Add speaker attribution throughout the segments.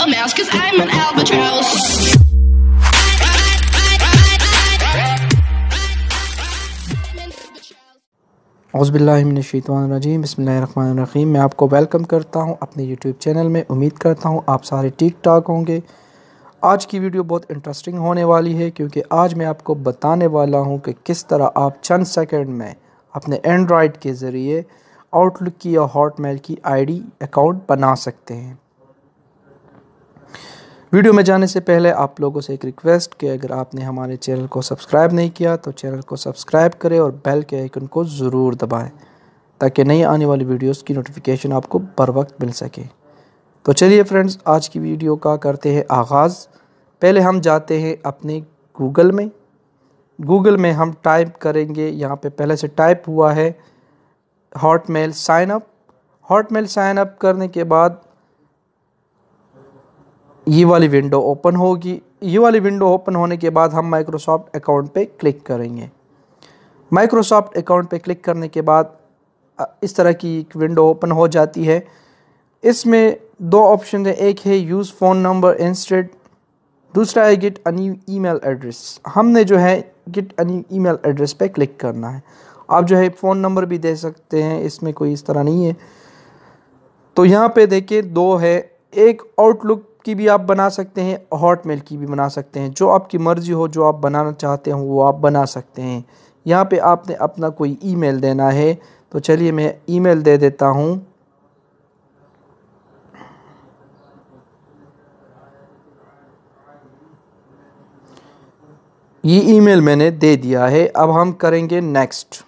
Speaker 1: a mouse, cause I'm an albatross.
Speaker 2: बसमीम मैं आपको वेलकम करता हूँ अपने यूट्यूब चैनल में। उम्मीद करता हूँ आप सारे ठीक ठाक होंगे। आज की वीडियो बहुत इंटरेस्टिंग होने वाली है क्योंकि आज मैं आपको बताने वाला हूँ कि किस तरह आप चंद सेकंड में अपने एंड्रॉयड के ज़रिए आउटलुक की या हॉटमेल की आईडी अकाउंट बना सकते हैं। वीडियो में जाने से पहले आप लोगों से एक रिक्वेस्ट कि अगर आपने हमारे चैनल को सब्सक्राइब नहीं किया तो चैनल को सब्सक्राइब करें और बेल के आइकन को ज़रूर दबाएँ, ताकि नई आने वाली वीडियोस की नोटिफिकेशन आपको बर वक्त मिल सके। तो चलिए फ्रेंड्स आज की वीडियो का करते हैं आगाज़। पहले हम जाते हैं अपने गूगल में। गूगल में हम टाइप करेंगे, यहाँ पे पहले से टाइप हुआ है Hotmail sign up Hotmail sign up करने के बाद ये वाली विंडो ओपन होगी। ये वाली विंडो ओपन होने के बाद हम माइक्रोसॉफ्ट अकाउंट पे क्लिक करेंगे। माइक्रोसॉफ्ट अकाउंट पे क्लिक करने के बाद इस तरह की एक विंडो ओपन हो जाती है। इसमें दो ऑप्शन है। एक है यूज़ फ़ोन नंबर इंस्टेड दूसरा है गिट अनी ईमेल एड्रेस हमने जो है गिट अनी ईमेल एड्रेस पे क्लिक करना है। आप जो है फ़ोन नंबर भी दे सकते हैं, इसमें कोई इस तरह नहीं है। तो यहाँ पे देखिए दो है। एक आउटलुक की भी आप बना सकते हैं, हॉट मेल की भी बना सकते हैं। जो आपकी मर्ज़ी हो, जो आप बनाना चाहते हो, वो आप बना सकते हैं। यहाँ पे आपने अपना कोई ईमेल देना है तो चलिए मैं ईमेल दे देता हूँ। ये ईमेल मैंने दे दिया है, अब हम करेंगे नेक्स्ट।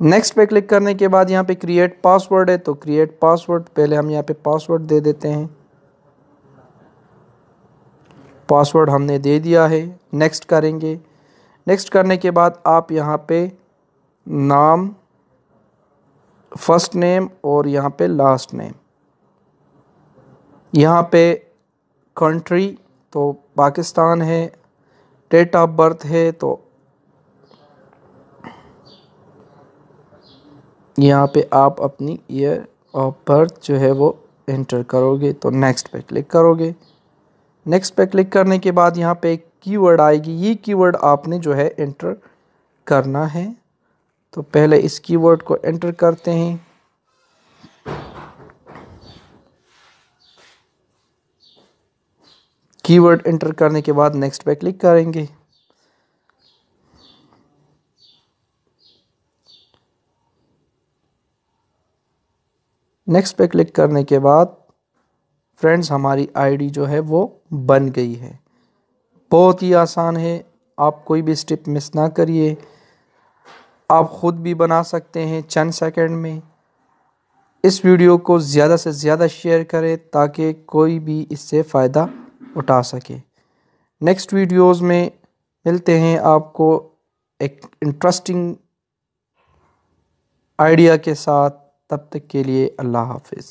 Speaker 2: नेक्स्ट पे क्लिक करने के बाद यहाँ पे क्रिएट पासवर्ड है तो क्रिएट पासवर्ड पहले हम यहाँ पे पासवर्ड दे देते हैं। पासवर्ड हमने दे दिया है। नेक्स्ट करेंगे। नेक्स्ट करने के बाद आप यहाँ पे नाम फ़र्स्ट नेम और यहाँ पे लास्ट नेम यहाँ पे कंट्री तो पाकिस्तान है डेट ऑफ़ बर्थ है तो यहाँ पे आप अपनी ईयर ऑफ़ बर्थ जो है वो एंटर करोगे तो नेक्स्ट पे क्लिक करोगे। नेक्स्ट पे क्लिक करने के बाद यहाँ पे एक कीवर्ड आएगी। ये कीवर्ड आपने जो है एंटर करना है। तो पहले इस कीवर्ड को एंटर करते हैं। कीवर्ड एंटर करने के बाद नेक्स्ट पे क्लिक करेंगे। नेक्स्ट पे क्लिक करने के बाद फ्रेंड्स हमारी आईडी जो है वो बन गई है। बहुत ही आसान है। आप कोई भी स्टेप मिस ना करिए। आप ख़ुद भी बना सकते हैं चंद सेकंड में। इस वीडियो को ज़्यादा से ज़्यादा शेयर करें ताकि कोई भी इससे फ़ायदा उठा सके। नेक्स्ट वीडियोस में मिलते हैं आपको एक इंटरेस्टिंग आइडिया के साथ। तब तक के लिए अल्लाह हाफिज़।